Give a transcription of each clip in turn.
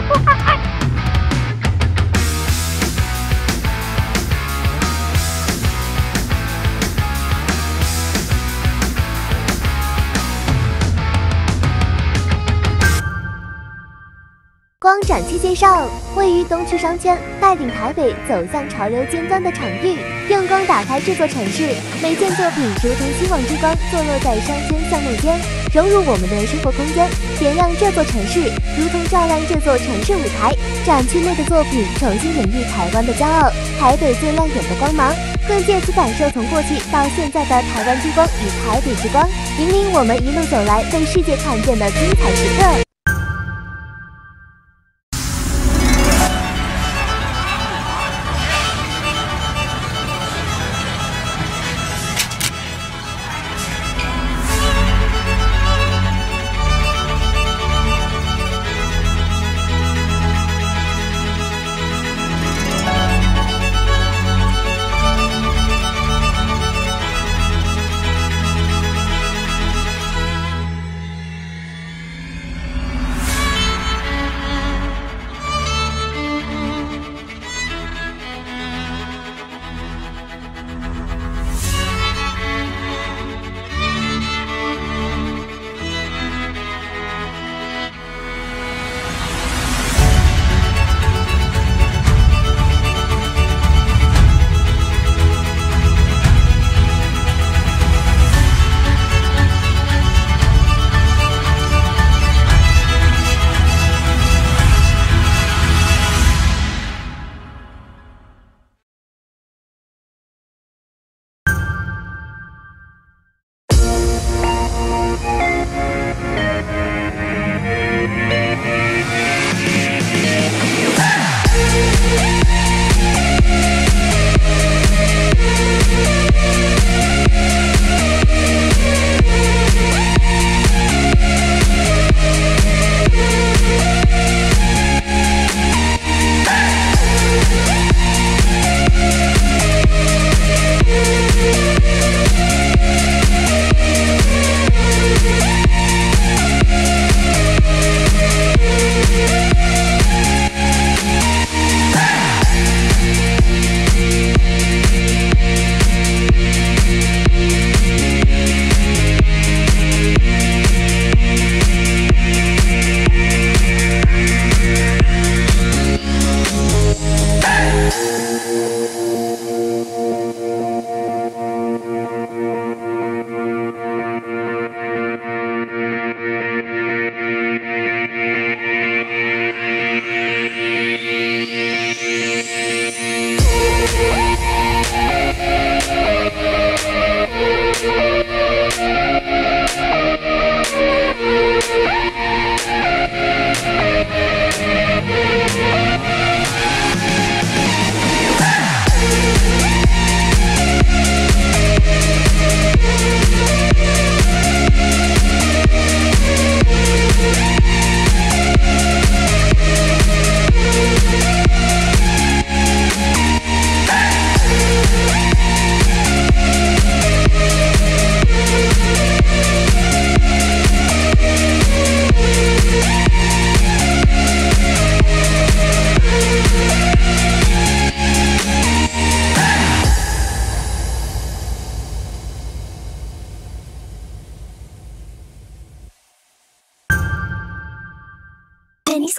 光 展期介绍：位于东区商圈，带领台北走向潮流尖端的场域，用光打开这座城市。每件作品如同希望之光，坐落在商圈巷弄间，融入我们的生活空间，点亮这座城市，如同照亮这座城市舞台。展区内的作品重新演绎台湾的骄傲，台北最亮眼的光芒，更借此感受从过去到现在的台湾之光与台北之光，引领我们一路走来被世界看见的精彩时刻。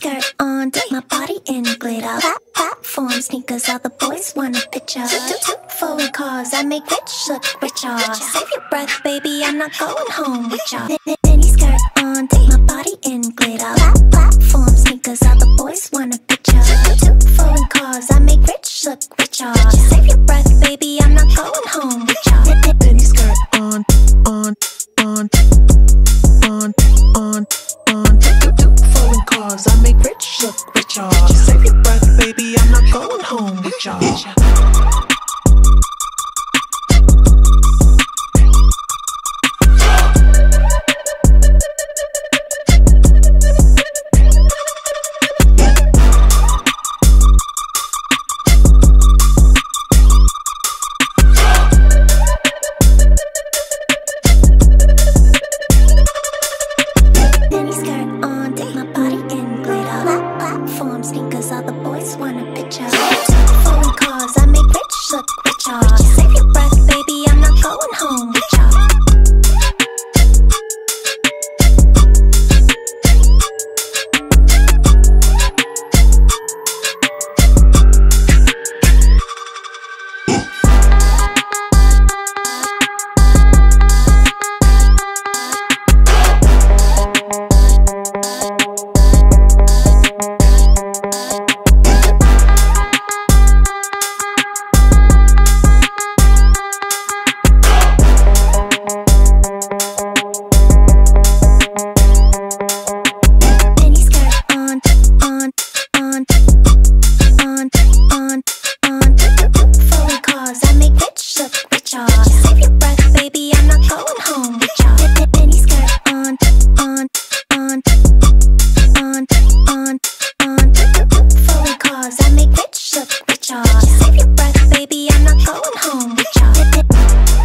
skirt on, dip my body in glitter. Pop, platform sneakers, all the boys wanna picture. Two, two phone calls, I make rich look richer. Save your breath, baby, I'm not going home with y'all. Mini skirt on, dip my body in glitter. Pop, platform sneakers, all the boys Save your breath, baby, I'm not going home with y'all.